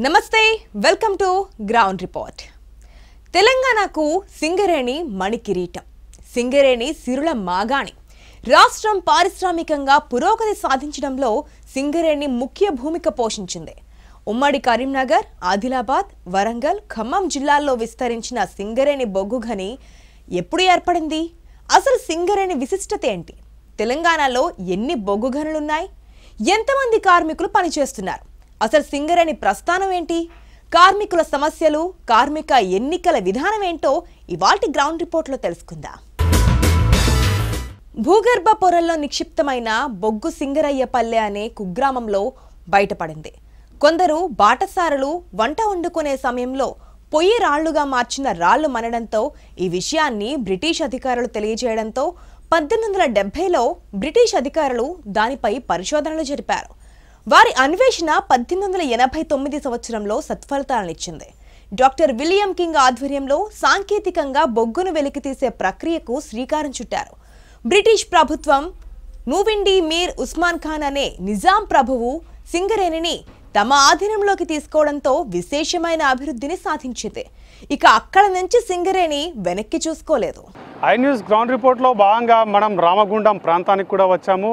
నమస్తే welcome to ground report. తెలంగాణకు సింగరేణి మణికిరీటం సింగరేణి సిరుల మాగాణి. రాష్ట్రం పారిశ్రామికంగా పురోగతి సాధించడంలో సింగరేణి ముఖ్య భూమిక పోషించింది. ఉమ్మడి కరీంనగర్ ఆదిలాబాద్ వరంగల్ ఖమ్మం జిల్లాల్లో విస్తరించిన సింగరేణి బొగ్గు గని ఎప్పుడు ఏర్పడింది? అసలు సింగరేణి విశిష్టత ఏంటి? తెలంగాణలో ఎన్ని బొగ్గు గనులున్నాయి ఎంతమంది కార్మికులు పనిచేస్తున్నారు? అసలు సింగరేణి ప్రస్థానం ఏంటి? కార్మికుల సమస్యలు కార్మిక ఎన్నికల విధానం ఏంటో ఇవాల్టి గ్రౌండ్ రిపోర్ట్లో తెలుసుకుందాం? భూగర్భ పొరల్లో నిక్షిప్తమైన బొగ్గు సింగరయ్యపల్లె అనే కుగ్రామంలో బయటపడింది. కొందరు బాటసారులు వంట వండుకునే సమయంలో పొయ్యి రాళ్ళుగా మార్చిన రాళ్ళు మనడంతో ఈ విషయాన్ని బ్రిటిష్ అధికారులు తెలియజేయడంతో పద్దెనిమిది వందల డెబ్బైలో బ్రిటిష్ అధికారులు దానిపై పరిశోధనలు జరిపారు. వారి అన్వేషణ పద్దెనిమిది వందల ఎనభై తొమ్మిది సంవత్సరంలో సత్ఫలితాలనిచ్చింది. డాక్టర్ విలియం కింగ్ ఆధ్వర్యంలో సాంకేతికంగా బొగ్గును వెలికితీసే ప్రక్రియకు శ్రీకారం చుట్టారు. బ్రిటిష్ ప్రభుత్వం నూవిండి మీర్ ఉస్మాన్ ఖాన్ అనే నిజాం ప్రభువు సింగరేణిని తమ ఆధీనంలోకి తీసుకోవడంతో విశేషమైన అభివృద్ధిని సాధించింది. ఇక అక్కడ నుంచి సింగరేణి వెనక్కి చూసుకోలేదు. ఐ న్యూస్ గ్రౌండ్ రిపోర్ట్లో భాగంగా మనం రామగుండం ప్రాంతానికి కూడా వచ్చాము.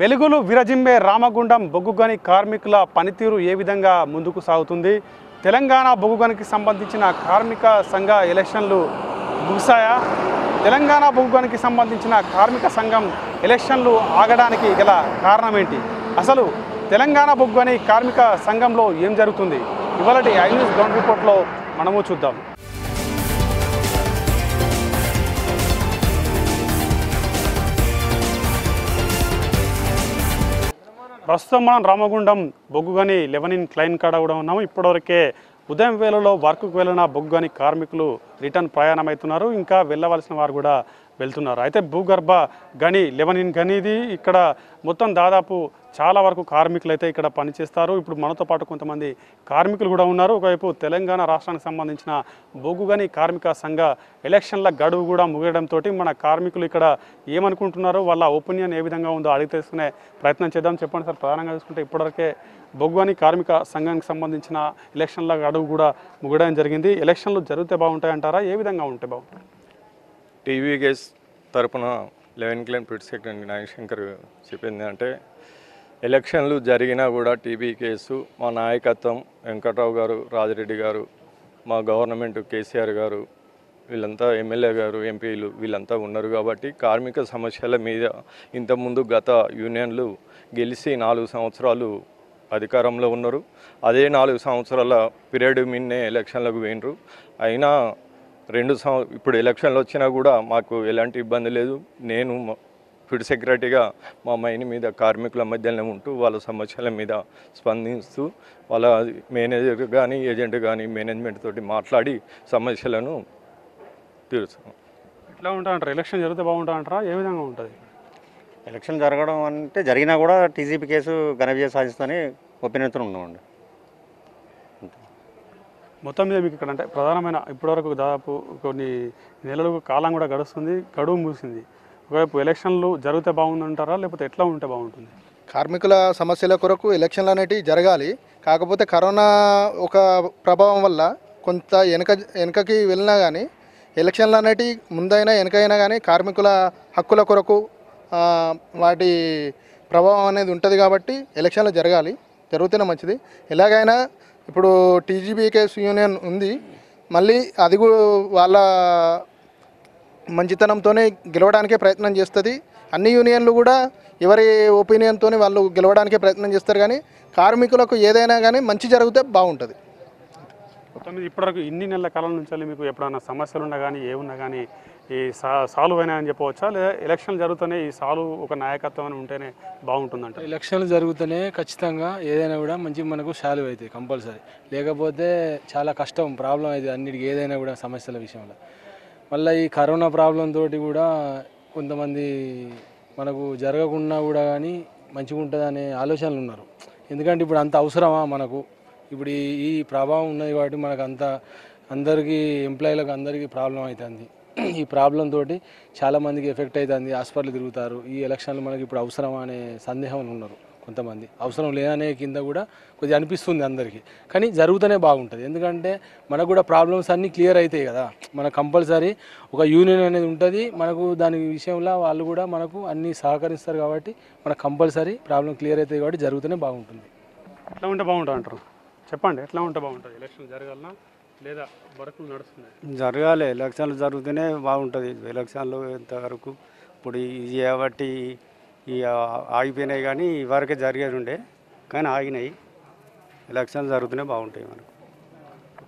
వెలుగులు విరజిమ్మే రామగుండం బొగ్గుగని కార్మికుల పనితీరు ఏ విధంగా ముందుకు సాగుతుంది? తెలంగాణ బొగ్గుగనికి సంబంధించిన కార్మిక సంఘ ఎలక్షన్లు ముగిశాయా? తెలంగాణ బొగ్గుగనికి సంబంధించిన కార్మిక సంఘం ఎలక్షన్లు ఆగడానికి గల కారణం ఏంటి అసలు తెలంగాణ బొగ్గుగని కార్మిక సంఘంలో ఏం జరుగుతుంది? ఇవాళ ఐ న్యూస్ గ్రౌండ్ రిపోర్ట్లో మనము చూద్దాం. ప్రస్తుతం మనం రామగుండం బొగ్గుగని లెవెనిన్ క్లైన్ కాడ కూడా ఉన్నాము. ఇప్పటివరకే ఉదయం వేళలో వర్క్కు వెళ్ళిన బొగ్గుగని కార్మికులు రిటర్న్ ప్రయాణం అవుతున్నారు ఇంకా వెళ్ళవలసిన వారు కూడా వెళ్తున్నారు. అయితే భూగర్భ గని లెవెనిన్ ఇన్ ఇది ఇక్కడ మొత్తం దాదాపు చాలా వరకు కార్మికులు అయితే ఇక్కడ పనిచేస్తారు. ఇప్పుడు మనతో పాటు కొంతమంది కార్మికులు కూడా ఉన్నారు. ఒకవైపు తెలంగాణ రాష్ట్రానికి సంబంధించిన బొగ్గుగని కార్మిక సంఘ ఎలక్షన్ల గడువు కూడా ముగియడంతో మన కార్మికులు ఇక్కడ ఏమనుకుంటున్నారో వాళ్ళ ఒపీనియన్ ఏ విధంగా ఉందో అడిగి తెలుసుకునే ప్రయత్నం చేద్దాం. చెప్పండి సార్ ప్రధానంగా చూసుకుంటే ఇప్పటివరకే బొగ్గుగని కార్మిక సంఘానికి సంబంధించిన ఎలక్షన్ల గడువు కూడా ముగడం జరిగింది. ఎలక్షన్లు జరిగితే బాగుంటాయి అంటారా ఏ విధంగా ఉంటే బాగుంటుంది టీవీ గేస్ తరపున లెవెన్ క్లైన్ పిట్ సెక్రటరీ నాగశంకర్ చెప్పింది అంటే ఎలక్షన్లు జరిగినా కూడా టీబీ కేసు మా నాయకత్వం వెంకట్రావు గారు రాజిరెడ్డి గారు మా గవర్నమెంట్ కేసీఆర్ గారు వీళ్ళంతా ఎమ్మెల్యే గారు ఎంపీలు వీళ్ళంతా ఉన్నారు కాబట్టి కార్మిక సమస్యల మీద ఇంతకుముందు గత యూనియన్లు గెలిచి నాలుగు సంవత్సరాలు అధికారంలో ఉన్నారు. అదే నాలుగు సంవత్సరాల పీరియడ్ మిన్నే ఎలక్షన్లకు పోయినరు. అయినా రెండు సంవ ఇప్పుడు ఎలక్షన్లు వచ్చినా కూడా మాకు ఎలాంటి ఇబ్బంది లేదు. నేను ఫుడ్ సెక్రటరీగా మా మైన్ మీద కార్మికుల మధ్యలో ఉంటూ వాళ్ళ సమస్యల మీద స్పందిస్తూ వాళ్ళ మేనేజర్ కానీ ఏజెంట్ కానీ మేనేజ్మెంట్ తోటి మాట్లాడి సమస్యలను తీరుస్తాం. ఎట్లా ఉంటా అంటారు ఎలక్షన్ జరిగితే బాగుంటా అంటారా ఏ విధంగా ఉంటుంది? ఎలక్షన్ జరగడం అంటే జరిగినా కూడా టీజీపీ కేసు ఘన విజయం సాధిస్తుందని ఒపీనియన్తో ఉన్నామండి. మొత్తం మీద మీకు ఇక్కడ అంటే ప్రధానమైన ఇప్పటివరకు దాదాపు కొన్ని నెలలకు కాలం కూడా గడుస్తుంది గడువు ముగిసింది. ఒకవైపు ఎలక్షన్లు జరిగితే బాగుందంటారా? లేకపోతే ఎట్లా ఉంటే బాగుంటుంది? కార్మికుల సమస్యల కొరకు ఎలక్షన్లు అనేటివి జరగాలి. కాకపోతే కరోనా ఒక ప్రభావం వల్ల కొంత వెనక వెనకకి వెళ్ళినా కానీ ఎలక్షన్లు అనేటివి ముందైనా వెనకైనా కానీ కార్మికుల హక్కుల కొరకు వాటి ప్రభావం అనేది ఉంటుంది కాబట్టి ఎలక్షన్లు జరగాలి. జరుగుతేనే మంచిది. ఎలాగైనా ఇప్పుడు టీజీబీకేస్ యూనియన్ ఉంది. మళ్ళీ అది కూడా వాళ్ళ మంచితనంతోనే గెలవడానికే ప్రయత్నం చేస్తుంది. అన్ని యూనియన్లు కూడా ఎవరి ఒపీనియన్తో వాళ్ళు గెలవడానికే ప్రయత్నం చేస్తారు కానీ కార్మికులకు ఏదైనా కానీ మంచి జరిగితే బాగుంటుంది. ఇప్పటివరకు ఇన్ని నెలల కాలం నుంచి మీకు ఎప్పుడైనా సమస్యలు ఉన్నా కానీ ఏమున్నా కానీ ఈ సా సాల్వ్ అయినాయని చెప్పవచ్చా? లేదా ఎలక్షన్ జరుగుతూనే ఈ సాల్వ్ ఒక నాయకత్వం అని ఉంటేనే బాగుంటుందంట ఎలక్షన్లు జరుగుతూనే ఖచ్చితంగా ఏదైనా కూడా మంచి మనకు సాల్వ్ అవుతాయి కంపల్సరీ. లేకపోతే చాలా కష్టం ప్రాబ్లం అవుతుంది అన్నిటికీ ఏదైనా కూడా సమస్యల విషయంలో. మళ్ళీ ఈ కరోనా ప్రాబ్లం తోటి కూడా కొంతమంది మనకు జరగకుండా కూడా కానీ మంచిగా ఉంటుంది అనే ఆలోచనలు ఉన్నారు. ఎందుకంటే ఇప్పుడు అంత అవసరమా మనకు? ఇప్పుడు ఈ- ప్రభావం ఉన్నది కాబట్టి మనకు అంత అందరికీ ఎంప్లాయీలకు అందరికీ ప్రాబ్లం అవుతుంది ఈ ప్రాబ్లం తోటి చాలా మందికి ఎఫెక్ట్ అవుతుంది హాస్పిటల్ తిరుగుతారు. ఈ ఎలక్షన్లు మనకి ఇప్పుడు అవసరమా అనే సందేహం ఉన్నారు. కొంతమంది. అవసరం లేదనే కింద కూడా కొద్దిగా అనిపిస్తుంది అందరికీ. కానీ జరుగుతూనే బాగుంటుంది. ఎందుకంటే మనకు కూడా ప్రాబ్లమ్స్ అన్నీ క్లియర్ అవుతాయి కదా. మన కంపల్సరీ ఒక యూనియన్ అనేది ఉంటుంది. మనకు దాని విషయంలో వాళ్ళు కూడా మనకు అన్నీ సహకరిస్తారు కాబట్టి మనకు కంపల్సరీ ప్రాబ్లం క్లియర్ అవుతాయి కాబట్టి జరుగుతూనే బాగుంటుంది. ఎట్లా ఉంటే బాగుంటుంది అంటారు? చెప్పండి ఎట్లా ఉంటే బాగుంటుంది? ఎలక్షన్ జరగాలనా? లేదా వరకు నడుస్తున్నాయి? జరగాలి. ఎలక్షన్లు జరుగుతూనే బాగుంటుంది. ఎలక్షన్లు ఎంతవరకు ఇప్పుడు ఇది కాబట్టి ఈ ఆగిపోయినాయి కానీ ఇవరకే జరిగేది ఉండే. కానీ ఆగినాయి. ఎలక్షన్ జరుగుతూనే బాగుంటాయి మనకు.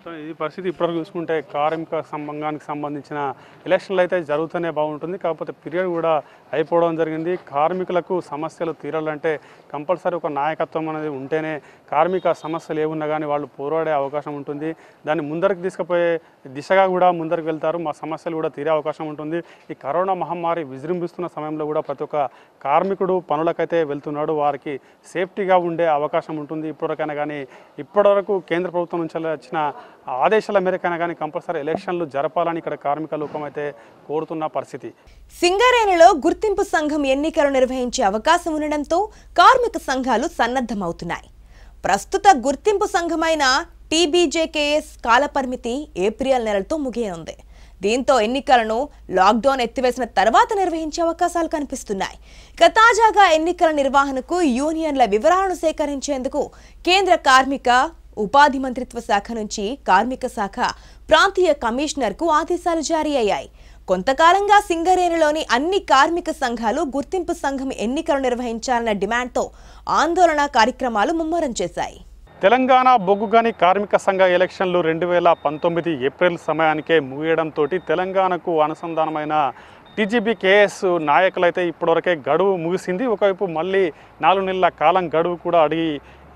మొత్తం ఈ పరిస్థితి ఇప్పటివరకు చూసుకుంటే కార్మిక సంబంధానికి సంబంధించిన ఎలక్షన్లు అయితే జరుగుతూనే బాగుంటుంది. కాకపోతే పీరియడ్ కూడా అయిపోవడం జరిగింది. కార్మికులకు సమస్యలు తీరాలంటే కంపల్సరీ ఒక నాయకత్వం అనేది ఉంటేనే కార్మిక సమస్యలు ఏమున్నా కానీ వాళ్ళు పోరాడే అవకాశం ఉంటుంది. దాన్ని ముందరికి తీసుకుపోయే దిశగా కూడా ముందరికి వెళ్తారు. మా సమస్యలు కూడా తీరే అవకాశం ఉంటుంది. ఈ కరోనా మహమ్మారి విజృంభిస్తున్న సమయంలో కూడా ప్రతి ఒక్క కార్మికుడు పనులకైతే వెళ్తున్నాడు. వారికి సేఫ్టీగా ఉండే అవకాశం ఉంటుంది. ఇప్పటివరకైనా కానీ ఇప్పటివరకు కేంద్ర ప్రభుత్వం నుంచి వచ్చిన ఆదేశాల మేరకైనా కానీ కంపల్సరీ ఎలక్షన్లు జరపాలని ఇక్కడ కార్మిక లోకం అయితే కోరుతున్న పరిస్థితి. సింగరేణిలో గుర్తింపు సంఘం ఎన్నికలు నిర్వహించే అవకాశం ఉండడంతో కార్మిక సంఘాలు సన్నద్ధమవుతున్నాయి. ప్రస్తుత గుర్తింపు సంఘమైన టీబీజేకేఎస్ కాలపరిమితి ఏప్రిల్ నెలతో ముగియనుంది. దీంతో ఎన్నికలను లాక్డౌన్ ఎత్తివేసిన తర్వాత నిర్వహించే అవకాశాలు కనిపిస్తున్నాయి. ఇక తాజాగా ఎన్నికల నిర్వహణకు యూనియన్ల వివరాలను సేకరించేందుకు కేంద్ర కార్మిక ఉపాధి మంత్రిత్వ శాఖ నుంచి కార్మిక శాఖ ప్రాంతీయ కమిషనర్కు ఆదేశాలు జారీ అయ్యాయి. కొంతకాలంగా సింగరేణిలోని అన్ని కార్మిక సంఘాలు గుర్తింపు సంఘం ఎన్నికలు నిర్వహించాలన్న డిమాండ్తో ఆందోళన కార్యక్రమాలు ముమ్మరం చేశాయి. తెలంగాణ బొగ్గుగని కార్మిక సంఘ ఎలక్షన్లు రెండు వేల పంతొమ్మిది ఏప్రిల్ సమయానికే ముగియడంతో తెలంగాణకు అనుసంధానమైన టీజీబీ కేఎస్ నాయకులైతే ఇప్పటివరకే గడువు ముగిసింది. ఒకవైపు మళ్ళీ నాలుగు నెలల కాలం గడువు కూడా అడిగి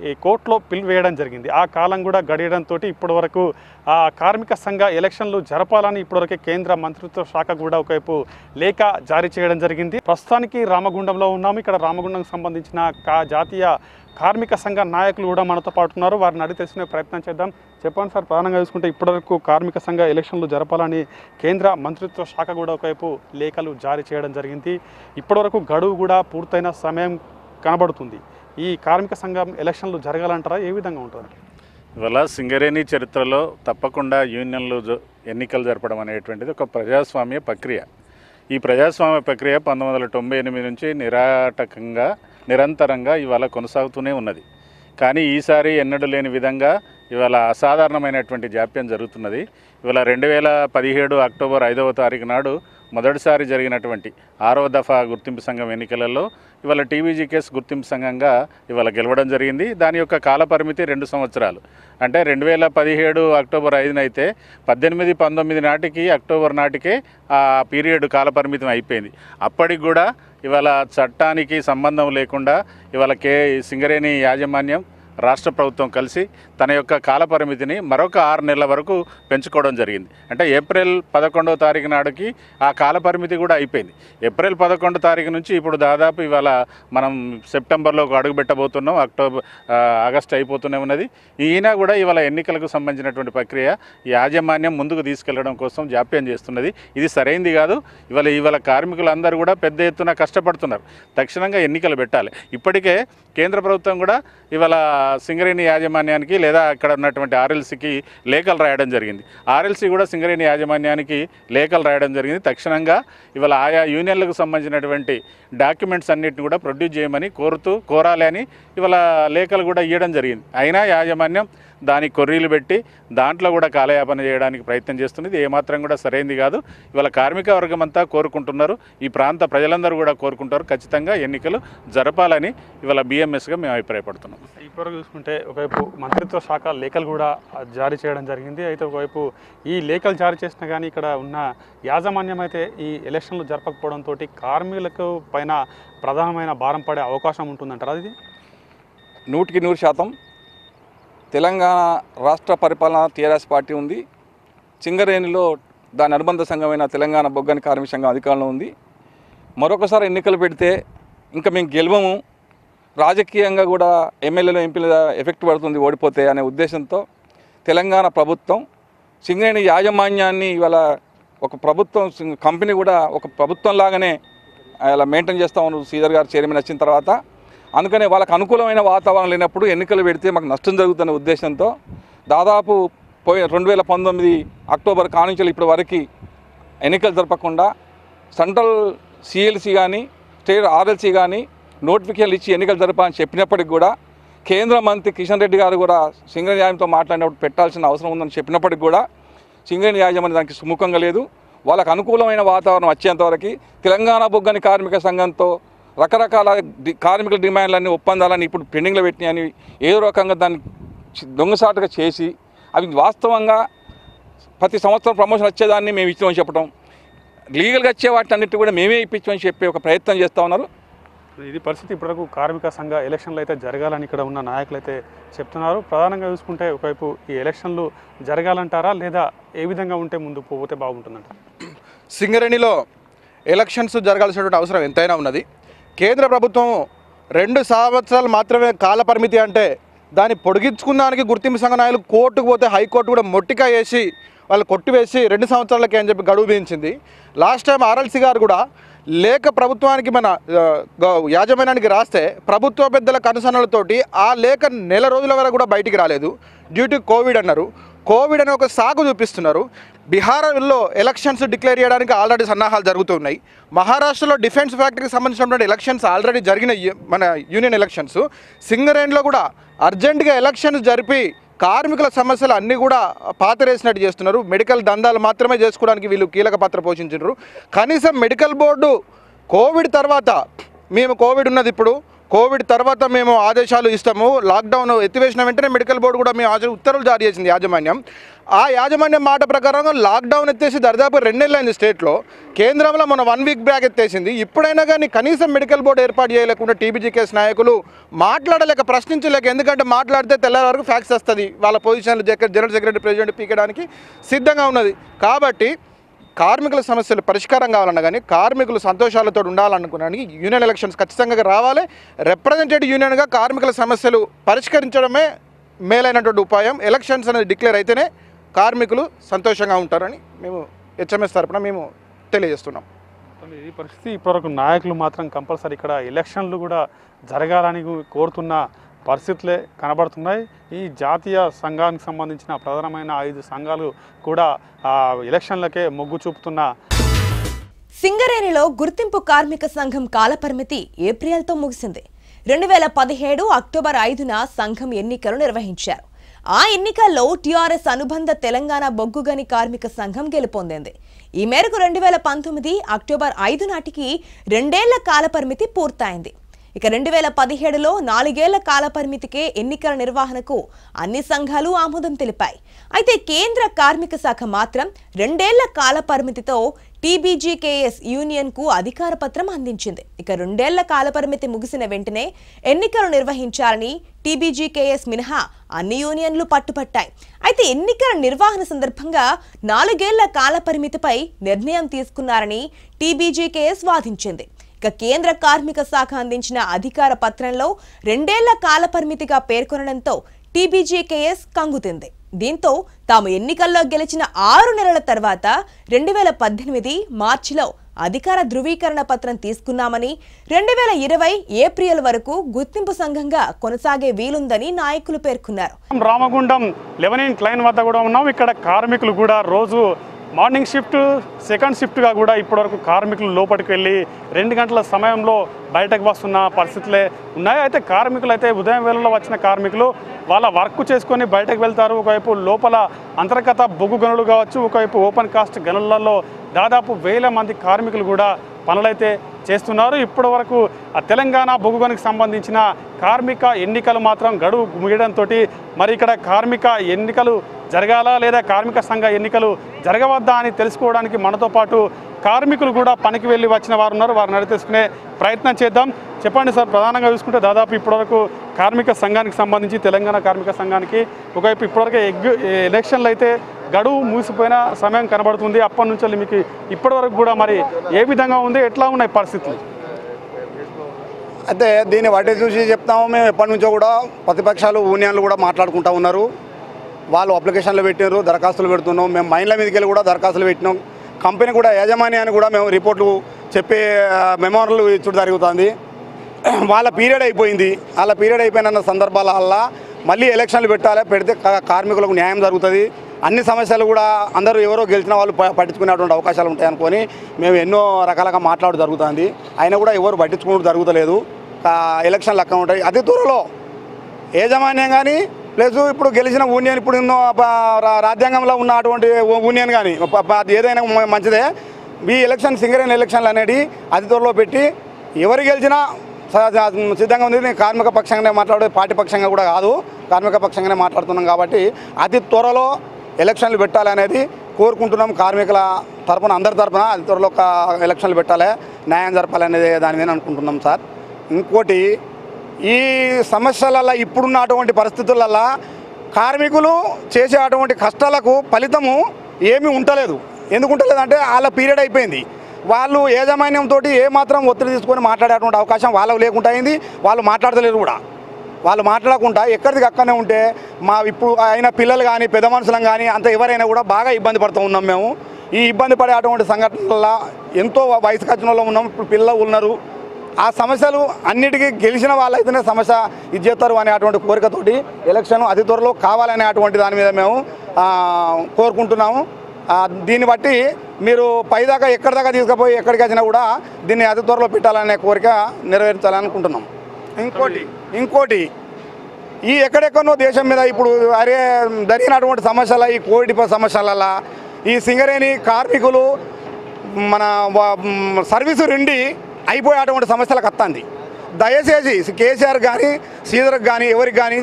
ఈ కోర్టులో పిలివేయడం జరిగింది. ఆ కాలం కూడా గడియడంతో ఇప్పటివరకు ఆ కార్మిక సంఘ ఎలక్షన్లు జరపాలని ఇప్పటివరకే కేంద్ర మంత్రిత్వ శాఖ కూడా ఒకవైపు లేఖ జారీ చేయడం జరిగింది. ప్రస్తుతానికి రామగుండంలో ఉన్నాము. ఇక్కడ రామగుండంకి సంబంధించిన కా జాతీయ కార్మిక సంఘ నాయకులు కూడా మనతో పాటు ఉన్నారు. వారిని అడిగి తెలుసుకునే ప్రయత్నం చేద్దాం. చెప్పండి సార్ ప్రధానంగా చూసుకుంటే ఇప్పటివరకు కార్మిక సంఘ ఎలక్షన్లు జరపాలని కేంద్ర మంత్రిత్వ శాఖ కూడా ఒకవైపు లేఖలు జారీ చేయడం జరిగింది. ఇప్పటివరకు గడువు కూడా పూర్తయిన సమయం కనబడుతుంది. ఈ కార్మిక సంఘం ఎలక్షన్లు జరగాలంటారా? ఏ విధంగా ఉంటుంది ఇవాళ సింగరేణి చరిత్రలో తప్పకుండా యూనియన్లు జ- ఎన్నికలు జరపడం అనేటువంటిది ఒక ప్రజాస్వామ్య ప్రక్రియ. ఈ ప్రజాస్వామ్య ప్రక్రియ పంతొమ్మిది వందల తొంభై ఎనిమిది నుంచి నిరాటకంగా నిరంతరంగా ఇవాళ కొనసాగుతూనే ఉన్నది. కానీ ఈసారి ఎన్నడూ లేని విధంగా ఇవాళ అసాధారణమైనటువంటి జాప్యం జరుగుతున్నది. ఇవాళ రెండు వేల పదిహేడు అక్టోబర్ ఐదవ తారీఖు నాడు మొదటిసారి జరిగినటువంటి ఆరవ దఫా గుర్తింపు సంఘం ఎన్నికలలో ఇవాళ టీవీజీకేఎస్ గుర్తింపు సంఘంగా ఇవాళ గెలవడం జరిగింది. దాని యొక్క కాలపరిమితి రెండు సంవత్సరాలు. అంటే రెండు వేల పదిహేడు అక్టోబర్ ఐదున అయితే పద్దెనిమిది పంతొమ్మిది నాటికి అక్టోబర్ నాటికే ఆ పీరియడ్ కాలపరిమితం అయిపోయింది. అప్పటికి కూడా ఇవాళ చట్టానికి సంబంధం లేకుండా ఇవాళ కే సింగరేణి యాజమాన్యం రాష్ట్ర ప్రభుత్వం కలిసి తన యొక్క కాలపరిమితిని మరొక ఆరు నెలల వరకు పెంచుకోవడం జరిగింది. అంటే ఏప్రిల్ పదకొండవ తారీఖు నాడుకి ఆ కాలపరిమితి కూడా అయిపోయింది. ఏప్రిల్ పదకొండు తారీఖు నుంచి ఇప్పుడు దాదాపు ఇవాళ మనం సెప్టెంబర్లో అడుగు పెట్టబోతున్నాం. అక్టోబర్ ఆగస్ట్ అయిపోతూనే ఉన్నది. ఈయన కూడా ఇవాళ ఎన్నికలకు సంబంధించినటువంటి ప్రక్రియ యాజమాన్యం ముందుకు తీసుకెళ్ళడం కోసం జాప్యం చేస్తున్నది. ఇది సరైంది కాదు. ఇవాళ ఇవాళ కార్మికులందరూ కూడా పెద్ద ఎత్తున కష్టపడుతున్నారు. తక్షణంగా ఎన్నికలు పెట్టాలి. ఇప్పటికే కేంద్ర ప్రభుత్వం కూడా ఇవాళ సింగరేణి యాజమాన్యానికి లేదా అక్కడ ఉన్నటువంటి ఆర్ఎల్సీకి లేఖలు రాయడం జరిగింది. ఆర్ఎల్సీ కూడా సింగరేణి యాజమాన్యానికి లేఖలు రాయడం జరిగింది. తక్షణంగా ఇవాళ ఆయా యూనియన్లకు సంబంధించినటువంటి డాక్యుమెంట్స్ అన్నిటిని కూడా ప్రొడ్యూస్ చేయమని కోరుతూ కోరాలి అని ఇవాళ లేఖలు కూడా ఇవ్వడం జరిగింది. అయినా యాజమాన్యం దానికి కొర్రీలు పెట్టి దాంట్లో కూడా కాలయాపన చేయడానికి ప్రయత్నం చేస్తుంది ఇది ఏమాత్రం కూడా సరైంది కాదు. ఇవాళ కార్మిక వర్గం అంతా కోరుకుంటున్నారు. ఈ ప్రాంత ప్రజలందరూ కూడా కోరుకుంటారు. ఖచ్చితంగా ఎన్నికలు జరపాలని ఇవాళ బిఎంఎస్గా మేము అభిప్రాయపడుతున్నాం. ఇప్పటివరకు చూసుకుంటే ఒకవైపు మంత్రిత్వ శాఖ లేఖలు కూడా జారీ చేయడం జరిగింది. అయితే ఒకవైపు ఈ లేఖలు జారీ చేసినా కానీ ఇక్కడ ఉన్న యాజమాన్యం అయితే ఈ ఎలక్షన్లు జరపకపోవడంతో కార్మికులకు పైన ప్రధానమైన భారం పడే అవకాశం ఉంటుందంటారా ఇది? నూటికి నూరు శాతం తెలంగాణ రాష్ట్ర పరిపాలన టీఆర్ఎస్ పార్టీ ఉంది. సింగరేణిలో దాని అనుబంధ సంఘమైన తెలంగాణ బొగ్గని కార్మిక సంఘం అధికారంలో ఉంది. మరొకసారి ఎన్నికలు పెడితే ఇంకా మేము గెలవము. రాజకీయంగా కూడా ఎమ్మెల్యేలు ఎంపీల ఎఫెక్ట్ పడుతుంది ఓడిపోతే అనే ఉద్దేశంతో తెలంగాణ ప్రభుత్వం సింగరేణి యాజమాన్యాన్ని ఇవాళ ఒక ప్రభుత్వం కంపెనీ కూడా ఒక ప్రభుత్వం లాగానే అలా మెయింటైన్ చేస్తూ ఉన్నారు శ్రీధర్ గారు చైర్మన్ వచ్చిన తర్వాత అందుకనే వాళ్ళకు అనుకూలమైన వాతావరణం లేనప్పుడు ఎన్నికలు పెడితే మాకు నష్టం జరుగుతున్న ఉద్దేశంతో దాదాపు పోయి రెండు వేల పంతొమ్మిది అక్టోబర్ కానుంచి ఇప్పటి వరకు ఎన్నికలు జరపకుండా సెంట్రల్ సిఎల్సి కానీ స్టేట్ ఆర్ఎల్సీ కానీ నోటిఫికేషన్లు ఇచ్చి ఎన్నికలు జరపాలని చెప్పినప్పటికి కూడా కేంద్ర మంత్రి కిషన్ రెడ్డి గారు కూడా సింగరేణి న్యాయంతో మాట్లాడినప్పుడు పెట్టాల్సిన అవసరం ఉందని చెప్పినప్పటికి కూడా సింగరేణి యాజమాన్యం దానికి సుముఖంగా లేదు. వాళ్ళకు అనుకూలమైన వాతావరణం వచ్చేంతవరకు తెలంగాణ బొగ్గని కార్మిక సంఘంతో రకరకాల కార్మికుల డిమాండ్లన్నీ ఒప్పందాలని ఇప్పుడు పెండింగ్లో పెట్టినాయని ఏదో రకంగా దాన్ని దొంగసాటుగా చేసి అవి వాస్తవంగా ప్రతి సంవత్సరం ప్రమోషన్ వచ్చేదాన్ని మేము ఇచ్చామని చెప్పడం లీగల్గా వచ్చే వాటి అన్నిటి కూడా మేమే ఇప్పించమని చెప్పి ఒక ప్రయత్నం చేస్తూ ఉన్నారు. ఇది పరిస్థితి ఇప్పటివరకు కార్మిక సంఘ ఎలక్షన్లు అయితే జరగాలని ఇక్కడ ఉన్న నాయకులు అయితే చెప్తున్నారు. ప్రధానంగా చూసుకుంటే ఒకవైపు ఈ ఎలక్షన్లు జరగాలంటారా లేదా ఏ విధంగా ఉంటే ముందు పోతే బాగుంటుందంట సింగరేణిలో ఎలక్షన్స్ జరగాల్సినటువంటి అవసరం ఎంతైనా ఉన్నది. కేంద్ర ప్రభుత్వం రెండు సంవత్సరాలు మాత్రమే కాలపరిమితి అంటే దాన్ని పొడిగించుకున్నానికి గుర్తింపు సంఘ నాయకులు కోర్టుకు పోతే హైకోర్టు కూడా మొట్టిక వేసి వాళ్ళు కొట్టివేసి రెండు సంవత్సరాలకి అని చెప్పి గడువు విధించింది లాస్ట్ టైం ఆర్ఎల్సీ గారు కూడా లేఖ ప్రభుత్వానికి మన యాజమాన్యానికి రాస్తే ప్రభుత్వ పెద్దల కనుసన్నలతోటి ఆ లేఖ నెల రోజుల వరకు కూడా బయటికి రాలేదు. డ్యూ టు కోవిడ్ అన్నారు. కోవిడ్ అనే ఒక సాగు చూపిస్తున్నారు. బీహార్లో ఎలక్షన్స్ డిక్లేర్ చేయడానికి ఆల్రెడీ సన్నాహాలు జరుగుతున్నాయి. మహారాష్ట్రలో డిఫెన్స్ ఫ్యాక్టరీకి సంబంధించినటువంటి ఎలక్షన్స్ ఆల్రెడీ జరిగిన మన యూనియన్ ఎలక్షన్స్. సింగరేణిలో కూడా అర్జెంటుగా ఎలక్షన్స్ జరిపి కార్మికుల సమస్యలు అన్నీ కూడా పాతరేసినట్టు చేస్తున్నారు. మెడికల్ దందాలు మాత్రమే చేసుకోవడానికి వీళ్ళు కీలక పాత్ర పోషించారు కనీసం మెడికల్ బోర్డు కోవిడ్ తర్వాత మేము కోవిడ్ ఉన్నది ఇప్పుడు కోవిడ్ తర్వాత మేము ఆదేశాలు ఇస్తాము. లాక్డౌన్ ఎత్తివేసిన వెంటనే మెడికల్ బోర్డు కూడా మేము ఉత్తర్వులు జారీ చేసింది యాజమాన్యం. ఆ యాజమాన్యం మాట ప్రకారం లాక్డౌన్ ఎత్తేసి దరిదాపు రెండు అయింది స్టేట్లో. కేంద్రంలో మన వన్ వీక్ బ్యాక్ ఎత్తేసింది. ఇప్పుడైనా కానీ కనీసం మెడికల్ బోర్డు ఏర్పాటు చేయలేకుండా టీబీజీకేఎస్ నాయకులు మాట్లాడలేక ప్రశ్నించలేక ఎందుకంటే మాట్లాడితే తెల్లారి వరకు ఫ్యాక్స్ వస్తుంది. వాళ్ళ పొజిషన్లు జనరల్ సెక్రటరీ ప్రెసిడెంట్ పీకడానికి సిద్ధంగా ఉన్నది. కాబట్టి కార్మికుల సమస్యలు పరిష్కారం కావాలన్నా కానీ కార్మికులు సంతోషాలతో ఉండాలనుకున్నానికి యూనియన్ ఎలక్షన్స్ ఖచ్చితంగా రావాలి. రిప్రజెంటేటివ్ యూనియన్గా కార్మికుల సమస్యలు పరిష్కరించడమే మేలైనటువంటి ఉపాయం. ఎలక్షన్స్ అనేది డిక్లేర్ అయితేనే కార్మికులు సంతోషంగా ఉంటారని మేము హెచ్ఎంఎస్ తరపున మేము తెలియజేస్తున్నాం. ఈ పరిస్థితి ఇప్పటివరకు నాయకులు మాత్రం కంపల్సరీ ఇక్కడ ఎలక్షన్లు కూడా జరగాలని కోరుతున్న పరిస్థితులే కనబడుతున్నాయి. ఈ జాతీయ సంఘానికి సంబంధించిన ప్రధానమైన ఐదు సంఘాలు కూడా ఎలక్షన్లకే మొగ్గు చూపుతున్న. సింగరేణిలో గుర్తింపు కార్మిక సంఘం కాలపరిమితి ఏప్రిల్తో ముగిసింది. రెండు వేల పదిహేడు అక్టోబర్ ఐదున సంఘం ఎన్నికలు నిర్వహించారు. ఆ ఎన్నికల్లో టీఆర్ఎస్ అనుబంధ తెలంగాణ బొగ్గుగని కార్మిక సంఘం గెలుపొందింది. ఈ మేరకు రెండు వేల పంతొమ్మిది అక్టోబర్ ఐదు నాటికి రెండేళ్ళ కాలపరిమితి పూర్తయింది. ఇక రెండు వేల పదిహేడులో నాలుగేళ్ళ కాలపరిమితికే ఎన్నికల నిర్వహణకు అన్ని సంఘాలు ఆమోదం తెలిపాయి. అయితే కేంద్ర కార్మిక శాఖ మాత్రం రెండేళ్ళ కాలపరిమితితో టీబీజీకేఎస్ యూనియన్కు అధికార పత్రం అందించింది. ఇక రెండేళ్ళ కాలపరిమితి ముగిసిన వెంటనే ఎన్నికలు నిర్వహించాలని టీబీజీకేఎస్ మినహా అన్ని యూనియన్లు పట్టుపట్టాయి. అయితే ఎన్నికల నిర్వహణ సందర్భంగా నాలుగేళ్ళ కాలపరిమితిపై నిర్ణయం తీసుకున్నారని టీబీజీకేఎస్ వాదించింది. ఇక కేంద్ర కార్మిక శాఖ అందించిన అధికార పత్రంలో రెండేళ్ళ కాలపరిమితిగా పేర్కొనడంతో టీబీజీకేఎస్ కంగుతింది. దీంతో తాము ఎన్నికల్లో గెలిచిన ఆరు నెలల తర్వాత రెండు వేల పద్దెనిమిది మార్చిలో అధికార ధృవీకరణ పత్రం తీసుకున్నామని రెండు వేల ఇరవై ఏప్రిల్ వరకు గుర్తింపు సంఘంగా కొనసాగే వీలుందని నాయకులు పేర్కొన్నారు. రామగుండం లెవెనిన్ క్లైన్ వద్ద కూడా ఉన్నాం. ఇక్కడ కార్మికులు కూడా రోజు మార్నింగ్ షిఫ్ట్ సెకండ్ షిఫ్ట్గా కూడా ఇప్పటివరకు కార్మికులు లోపలికి వెళ్ళి రెండు గంటల సమయంలో బయటకు వస్తున్న పరిస్థితులే ఉన్నాయి. అయితే కార్మికులు అయితే ఉదయం వేళలో వచ్చిన కార్మికులు వాళ్ళ వర్క్ చేసుకొని బయటకు వెళ్తారు. ఒకవైపు లోపల అంతర్గత బొగ్గు గనులు కావచ్చు ఒకవైపు ఓపెన్ కాస్ట్ గనులలో దాదాపు వేల మంది కార్మికులు కూడా పనులైతే చేస్తున్నారు. ఇప్పటి వరకు ఆ తెలంగాణ బొగ్గుగనికి సంబంధించిన కార్మిక ఎన్నికలు మాత్రం గడువు ముగియడంతో మరి ఇక్కడ కార్మిక ఎన్నికలు జరగాలా లేదా కార్మిక సంఘ ఎన్నికలు జరగవద్దా అని తెలుసుకోవడానికి మనతో పాటు కార్మికులు కూడా పనికి వెళ్ళి వచ్చిన వారు ఉన్నారు. వారిని తెలుసుకునే ప్రయత్నం చేద్దాం. చెప్పండి సార్ ప్రధానంగా చూసుకుంటే దాదాపు ఇప్పటివరకు కార్మిక సంఘానికి సంబంధించి తెలంగాణ కార్మిక సంఘానికి ఒకవైపు ఇప్పటివరకు ఎగ్ ఎలక్షన్లు అయితే గడువు మూసిపోయిన సమయం కనబడుతుంది. అప్పటి నుంచి మీకు ఇప్పటివరకు కూడా మరి ఏ విధంగా ఉంది? ఎట్లా ఉన్నాయి పరిస్థితి పరిస్థితులు అయితే దీన్ని వాటి చూసి చెప్తాము. మేము ఎప్పటి నుంచో కూడా ప్రతిపక్షాలు యూనియన్లు కూడా మాట్లాడుకుంటూ ఉన్నారు. వాళ్ళు అప్లికేషన్లు పెట్టినారు దరఖాస్తులు పెడుతున్నాం. మేము మైండ్ల మీదకి వెళ్ళి కూడా దరఖాస్తులు పెట్టినాం. కంపెనీ కూడా యాజమాన్యాన్ని కూడా మేము రిపోర్ట్లు చెప్పే మెమోరల్ ఇచ్చడం జరుగుతుంది. వాళ్ళ పీరియడ్ అయిపోయింది. వాళ్ళ పీరియడ్ అయిపోయిన సందర్భాల మళ్ళీ ఎలక్షన్లు పెట్టాలి పెడితే కార్మికులకు న్యాయం జరుగుతుంది. అన్ని సమస్యలు కూడా అందరూ ఎవరో గెలిచిన వాళ్ళు పట్టించుకునేటువంటి అవకాశాలు ఉంటాయనుకొని మేము ఎన్నో రకాలుగా మాట్లాడు జరుగుతుంది. అయినా కూడా ఎవరు పట్టించుకోవడం జరుగుతలేదు. ఎలక్షన్ ఎలక్షన్లు అక్కడ ఉంటాయి. అతి త్వరలో యాజమాన్యం కానీ ప్లస్ ఇప్పుడు గెలిచిన యూనియన్ ఇప్పుడు ఎన్నో రా- రాజ్యాంగంలో ఉన్న అటువంటి యూనియన్ కానీ అది ఏదైనా మంచిదే. ఈ ఎలక్షన్ సింగరేణి ఎలక్షన్లు అనేది అతి త్వరలో పెట్టి ఎవరు గెలిచినా సిద్ధంగా ఉంది. నేను కార్మిక పక్షంగానే మాట్లాడే పార్టీ పక్షంగా కూడా కాదు. కార్మిక పక్షంగానే మాట్లాడుతున్నాం కాబట్టి అతి త్వరలో ఎలక్షన్లు పెట్టాలనేది కోరుకుంటున్నాం కార్మికుల తరపున అందరి తరపున. అది త్వరలో ఒక ఎలక్షన్లు పెట్టాలి న్యాయం జరపాలనేది దాని మీద అనుకుంటున్నాం సార్. ఇంకోటి ఈ సమస్యలలో ఇప్పుడున్న అటువంటి పరిస్థితులలో కార్మికులు చేసే అటువంటి కష్టాలకు ఫలితము ఏమీ ఉండలేదు ఎందుకు ఉండలేదంటే వాళ్ళ పీరియడ్ అయిపోయింది. వాళ్ళు యాజమాన్యంతో ఏమాత్రం ఒత్తిడి తీసుకొని మాట్లాడేటువంటి అవకాశం వాళ్ళకు లేకుండా అయింది. వాళ్ళు మాట్లాడతలేరు కూడా. వాళ్ళు మాట్లాడకుండా ఎక్కడికి అక్కడనే ఉంటే మా ఇప్పుడు అయిన పిల్లలు కానీ పెద్ద మనుషులం కానీ అంత ఎవరైనా కూడా బాగా ఇబ్బంది పడుతూ ఉన్నాం మేము. ఈ ఇబ్బంది పడే అటువంటి సంఘటనల ఎంతో వయసు వచ్చిన వాళ్ళు ఉన్నాం. ఇప్పుడు పిల్లలు ఉన్నారు. ఆ సమస్యలు అన్నిటికీ గెలిచిన వాళ్ళైతేనే సమస్య ఇది చేస్తారు అనే అటువంటి కోరికతోటి ఎలక్షన్ అతి త్వరలో కావాలనే అటువంటి దాని మీద మేము కోరుకుంటున్నాము. దీన్ని బట్టి మీరు పైదాకా ఎక్కడిదాకా తీసుకుపోయి ఎక్కడికి వచ్చినా కూడా దీన్ని అతి త్వరలో పెట్టాలనే కోరిక నెరవేర్చాలనుకుంటున్నాం. ఇంకోటి ఇంకోటి ఈ ఎక్కడెక్కడో దేశం మీద ఇప్పుడు అరే జరిగినటువంటి సమస్యల ఈ కోవిడ్ సమస్యల ఈ సింగరేణి కార్మికులు మన సర్వీసు రెండి అయిపోయేటువంటి సమస్యలకు వస్తుంది దయచేసి కేసీఆర్ కానీ శ్రీధర్కి కానీ ఎవరికి కానీ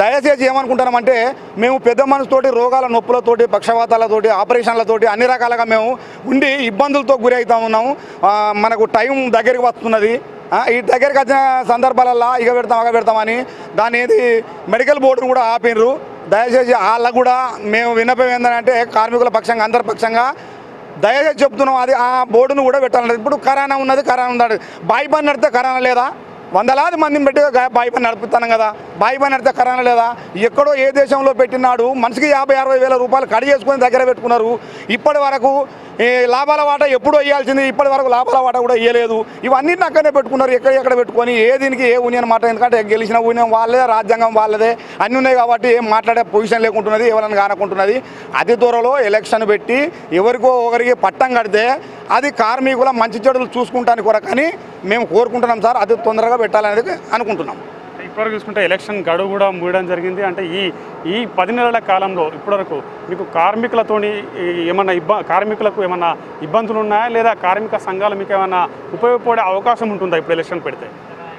దయచేసి ఏమనుకుంటున్నామంటే మేము పెద్ద మనసుతోటి రోగాల నొప్పులతోటి పక్షవాతాలతోటి ఆపరేషన్లతోటి అన్ని రకాలుగా మేము ఉండి ఇబ్బందులతో గురి అవుతా ఉన్నాము. మనకు టైం దగ్గరికి వస్తున్నది. ఈ దగ్గరికి వచ్చిన సందర్భాలల్లో ఇక పెడతాం అగ పెడతామని దాని ఏది మెడికల్ బోర్డును కూడా ఆపినరు దయచేసి వాళ్ళకు కూడా మేము విన్నపం ఏంటంటే కార్మికుల పక్షంగా అందరి పక్షంగా దయచేసి చెప్తున్నాం అది ఆ బోర్డును కూడా పెట్టాలి ఇప్పుడు కరోనా ఉన్నది కరోనా ఉన్నది. బాయి పని నడితే కరోనా లేదా? వందలాది మందిని పెట్టి బాయ్ బాయి పని నడుపుతాను కదా. బాయి పని నడితే లేదా? ఎక్కడో ఏ దేశంలో పెట్టినాడు మనిషికి యాభై అరవై వేల రూపాయలు కడి చేసుకుని దగ్గర పెట్టుకున్నారు. ఇప్పటి వరకు లాభాల వాటా ఎప్పుడు వేయాల్సింది ఇప్పటి వరకు లాభాల వాటా కూడా వేయలేదు ఇవన్నీ అక్కడనే పెట్టుకున్నారు ఎక్కడ ఎక్కడ పెట్టుకొని. ఏ దీనికి ఏ యూనియన్ మాట ఎందుకంటే గెలిచిన యూనియన్ వాళ్ళదే రాజ్యాంగం వాళ్ళదే. అన్నీ ఉన్నాయి కాబట్టి ఏం మాట్లాడే పొజిషన్ లేకుంటున్నది ఎవరైనా కానకుంటున్నది. అతి త్వరలో ఎలక్షన్ పెట్టి ఎవరికో ఒకరికి పట్టం కడితే అది కార్మికుల మంచి చెడులు చూసుకుంటానికి కొరకని మేము కోరుకుంటున్నాం సార్ అది తొందరగా పెట్టాలనేది అనుకుంటున్నాం. ఇప్పటివరకు చూసుకుంటే ఎలక్షన్ గడువు కూడా మూయడం జరిగింది. అంటే ఈ ఈ పది నెలల కాలంలో ఇప్పటివరకు మీకు కార్మికులతోని ఏమన్నా ఇబ్బ కార్మికులకు ఏమన్నా ఇబ్బందులు ఉన్నాయా లేదా కార్మిక సంఘాలు మీకు ఏమైనా ఉపయోగపడే అవకాశం ఉంటుందా ఇప్పుడు ఎలక్షన్ పెడితే?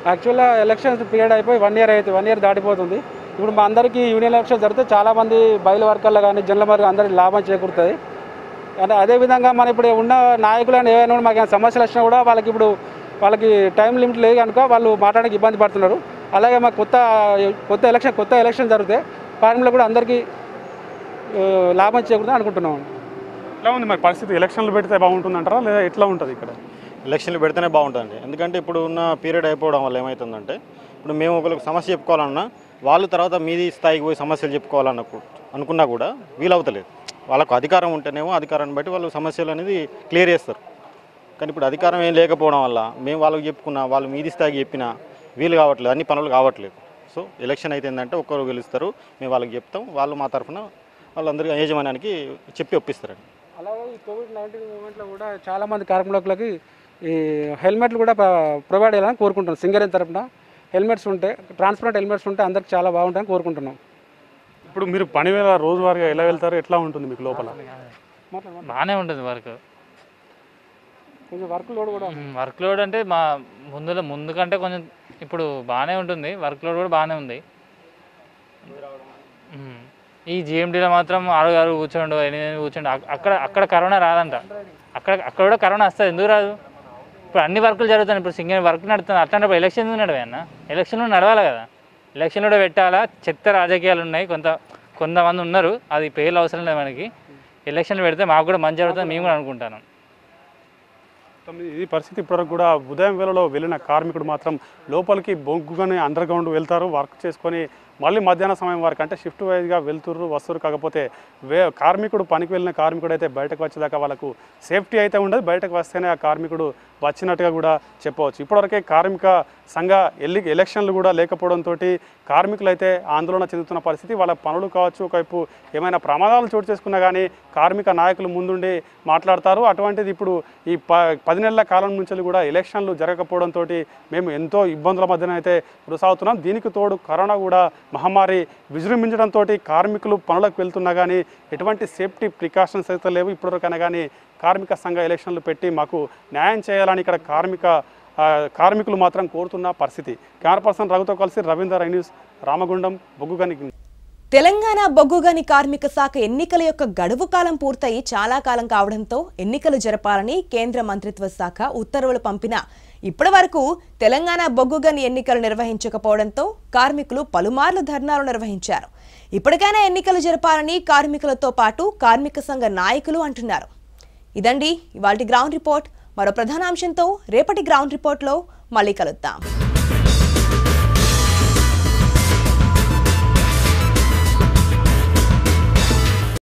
యాక్చువల్గా ఎలక్షన్స్ పీరియడ్ అయిపోయి వన్ ఇయర్ అయితే వన్ ఇయర్ దాటిపోతుంది. ఇప్పుడు మా అందరికీ యూనియన్ ఎలక్షన్ జరిగితే చాలామంది బయలు వర్కర్లు కానీ జనరల్ వర్గం అందరికీ లాభం చేకూరుతుంది. అంటే అదేవిధంగా మన ఇప్పుడు ఉన్న నాయకులు అని ఏమైనా మాకు ఏమైనా సమస్యలు వచ్చినా కూడా వాళ్ళకి ఇప్పుడు వాళ్ళకి టైం లిమిట్ లేదు కనుక వాళ్ళు మాట్లాడడానికి ఇబ్బంది పడుతున్నారు. అలాగే మాకు కొత్త కొత్త ఎలక్షన్ కొత్త ఎలక్షన్ జరిగితే కార్మికులు కూడా అందరికీ లాభం చేకూరుతుంది అనుకుంటున్నాం. ఎట్లా ఉంది మరి పరిస్థితి? ఎలక్షన్లు పెడితే బాగుంటుందంటారా? లేదా ఎట్లా ఉంటుంది ఇక్కడ? ఎలక్షన్లు పెడితేనే బాగుంటుంది. ఎందుకంటే ఇప్పుడు ఉన్న పీరియడ్ అయిపోవడం వల్ల ఏమవుతుందంటే ఇప్పుడు మేము ఒకరికి సమస్య చెప్పుకోవాలన్నా వాళ్ళు తర్వాత మీది స్థాయికి పోయి సమస్యలు చెప్పుకోవాలన్న అనుకున్నా కూడా వీలవుతలేదు. వాళ్ళకు అధికారం ఉంటేనేమో అధికారాన్ని బట్టి వాళ్ళు సమస్యలు అనేది క్లియర్ చేస్తారు. కానీ ఇప్పుడు అధికారం ఏం లేకపోవడం వల్ల మేము వాళ్ళకి చెప్పుకున్నా వాళ్ళు మీది స్థాయికి చెప్పినా వీలు కావట్లేదు అన్ని పనులు కావట్లేదు. సో ఎలక్షన్ అయితే ఏంటంటే ఒక్కరు గెలుస్తారు మేము వాళ్ళకి చెప్తాం వాళ్ళు మా తరఫున వాళ్ళందరికీ యాజమాన్యానికి చెప్పి ఒప్పిస్తారండి. అలాగే ఈ కోవిడ్ నైన్టీన్ మూమెంట్లో కూడా చాలామంది కార్మికులకి ఈ హెల్మెట్లు కూడా ప్ర- ప్రొవైడ్ చేయాలని కోరుకుంటున్నాం సింగరేన్ తరపున హెల్మెట్స్ ఉంటే ట్రాన్స్పరెంట్ హెల్మెట్స్ ఉంటే అందరికి చాలా బాగుంటాయని కోరుకుంటున్నాం. ఇప్పుడు మీరు పని వేళ రోజువారీగా ఎలా వెళ్తారు ఎట్లా ఉంటుంది మీకు లోపల? బాగానే ఉంటుంది వర్క్. కొంచెం వర్క్ లోడ్ కూడా వర్క్ లోడ్ అంటే మా ముందు ముందు కంటే కొంచెం ఇప్పుడు బాగానే ఉంటుంది. వర్క్ లోడ్ కూడా బాగానే ఉంది. ఈ జిఎండిలో మాత్రం ఆరు ఆరు కూర్చోండు ఎనిమిది కూర్చోండు. అక్కడ అక్కడ కరోనా రాదంట. అక్కడ అక్కడ కూడా కరోనా వస్తుంది. ఎందుకు రాదు? ఇప్పుడు అన్ని వర్కులు జరుగుతాయి ఇప్పుడు సింగిల్ వర్క్ నడుతుంది. అట్లాంటప్పుడు ఎలక్షన్ నడవన్న నడవే అన్న. ఎలక్షన్లు నడవాలి కదా. ఎలక్షన్ కూడా పెట్టాలా? చెత్త రాజకీయాలు ఉన్నాయి. కొంత కొంతమంది ఉన్నారు. అది పేర్లు అవసరం లేదు మనకి. ఎలక్షన్లు పెడితే మాకు కూడా మంచి జరుగుతుంది. మేము కూడా అనుకుంటాను. తొమ్మిది. పరిస్థితి ఇప్పటివరకు కూడా ఉదయం వేళలో వెళ్ళిన కార్మికుడు మాత్రం లోపలికి బొగ్గుగానే అండర్ గ్రౌండ్ వెళ్తారు. వర్క్ చేసుకొని మళ్ళీ మధ్యాహ్న సమయం వరకు అంటే షిఫ్ట్ వైజ్గా వెళ్తుర్రు వస్తురు కాకపోతే వే కార్మికుడు పనికి వెళ్ళిన కార్మికుడు అయితే బయటకు వచ్చేదాకా వాళ్ళకు సేఫ్టీ అయితే ఉండదు. బయటకు వస్తేనే ఆ కార్మికుడు వచ్చినట్టుగా కూడా చెప్పవచ్చు. ఇప్పటివరకే కార్మిక సంఘ ఎల్లి ఎలక్షన్లు కూడా లేకపోవడంతో కార్మికులు అయితే ఆందోళన చెందుతున్న పరిస్థితి. వాళ్ళ పనులు కావచ్చు ఒకవైపు ఏమైనా ప్రమాదాలు చోటు చేసుకున్నా కానీ కార్మిక నాయకులు ముందుండి మాట్లాడతారు. అటువంటిది ఇప్పుడు ఈ ప పది నెలల కాలం నుంచి కూడా ఎలక్షన్లు జరగకపోవడంతో మేము ఎంతో ఇబ్బందుల మధ్యన అయితే కొనసాగుతున్నాం. దీనికి తోడు కరోనా కూడా మహమ్మారి విజృంభించడంతో కార్మికులు పనులకు వెళ్తున్నా కానీ ఎటువంటి సేఫ్టీ ప్రికాషన్స్ అయితే లేవు. ఇప్పటివరకైనా కానీ కార్మిక సంఘ ఎలక్షన్లు పెట్టి మాకు న్యాయం చేయాలని ఇక్కడ కార్మిక కార్మికులు మాత్రం కోరుతున్న పరిస్థితి. కెమెరా పర్సన్ రఘుతో కలిసి రవీందర్ ఐ న్యూస్ రామగుండం బొగ్గుగని తెలంగాణ బొగ్గుగని కార్మిక శాఖ ఎన్నికల యొక్క గడువు కాలం పూర్తయి చాలా కాలం కావడంతో ఎన్నికలు జరపాలని కేంద్ర మంత్రిత్వ శాఖ ఉత్తర్వులు పంపిన. ఇప్పటి వరకు తెలంగాణ బొగ్గుగని ఎన్నికలు నిర్వహించకపోవడంతో కార్మికులు పలుమార్లు ధర్నాలు నిర్వహించారు. ఇప్పటికైనా ఎన్నికలు జరపాలని కార్మికులతో పాటు కార్మిక సంఘ నాయకులు అంటున్నారు. ఇదండి ఇవాళ గ్రౌండ్ రిపోర్ట్. మరో ప్రధాన అంశంతో రేపటి గ్రౌండ్ రిపోర్ట్లో మళ్ళీ కలుద్దాం.